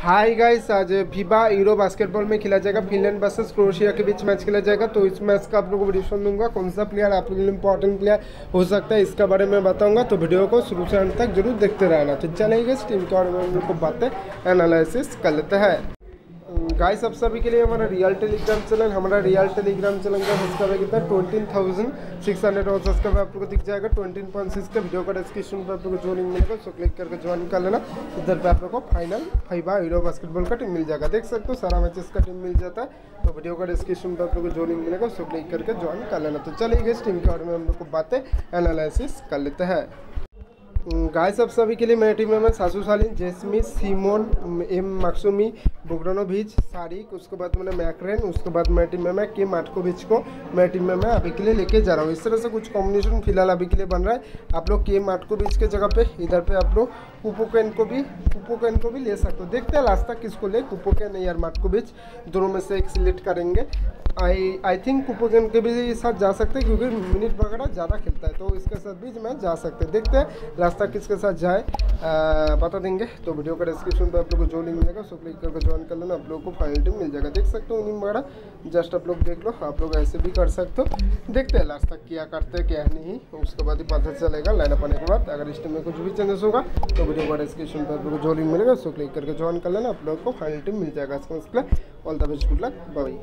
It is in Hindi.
हाय गाइस आज फीबा यूरो बास्केटबॉल में खेला जाएगा फिनलैंड वर्सेस क्रोशिया के बीच मैच खेला जाएगा। तो इस मैच का आप लोगों को डिस्कशन दूँगा। कौन सा प्लेयर आप लोगों के लिए इंपॉर्टेंट प्लेयर हो सकता है, इसके बारे में बताऊँगा। तो वीडियो को शुरू से अंत तक ज़रूर देखते रहना। तो चलेंगे इस टीम के में हम लोग को बातें एनालिसिस कर लेते हैं। गाइस सब सभी के लिए हमारा रियल टेलीग्राम चैनल हमारा रियल टेलीग्राम चैनल का सब्सक्राइबर कितना ट्वेंटी थाउज़ेंड सिक्स हंड्रेड और सब्सक्राइबर आप लोग को दिख जाएगा। ट्वेंटी पॉइंट सिक्स का वीडियो का डिस्क्रिप्शन पर आप लोग को जो लिंक मिलेगा उसको क्लिक करके ज्वाइन कर लेना। इधर पे आप लोग को फाइनल फाइवा हीरो बास्केटबॉल का टीम मिल जाएगा। देख सकते हो, सारा मैचेस का टीम मिल जाता है। तो वीडियो का डिस्क्रिप्शन पर आप लोग को जो लिंक मिलेगा उसको क्लिक करके ज्वाइन कर लेना। तो चलिए इस टीम के बारे में हम लोग को बातें एनालिसिस कर लेते हैं। गाय सब सभी के लिए मेरी टीम में सासू सालिन जेसमी, सीमोन एम, मक्सुमी बुग्रानोविच सारिक उसके बाद मैंने मैक्रेन, उसके बाद मेरी टीम में मैं के माटकोविच को मेरी टीम में मैं अभी के लिए लेके जा रहा हूँ। इस तरह से कुछ कॉम्बिनेशन फ़िलहाल अभी के लिए बन रहा है। आप लोग के माटको माटकोविच के जगह पे, इधर पे आप लोग कुपोकेन को भी कुपोकेन को भी ले सकते हो। देखते हैं लास्ट तक किसको ले? कुपोकेन या माटकोविच दोनों में से एक सिलेक्ट करेंगे। आई आई थिंक कुपोकेन के भी साथ जा सकते हैं, क्योंकि मिनट वगैरह ज़्यादा खेलता है तो इसके साथ भी मैं जा सकते हैं। देखते हैं, रास्ता किसके साथ जाए बता देंगे। तो वीडियो का डिस्क्रिप्शन पे आप लोग को जो लिंक मिलेगा, उसको क्लिक करके ज्वाइन कर लेना, आप लोगों को फाइनल टीम मिल जाएगा। देख सकते हो उन्हीं वगैरह जस्ट आप लोग देख लो, आप लोग ऐसे भी कर सकते हो। देखते हैं लास्ट तक क्या करते हैं, क्या नहीं, उसके बाद ही पता चलेगा लाइन अप आने के बाद। अगर इस टीम में कुछ भी चेंजेस होगा तो वीडियो का डिस्क्रिप्शन पर आप लोग को जो लिंक मिलेगा, उसको क्लिक करके ज्वाइन कर लेना, आप लोग को फाइनल टीम मिल जाएगा। All the best good luck bye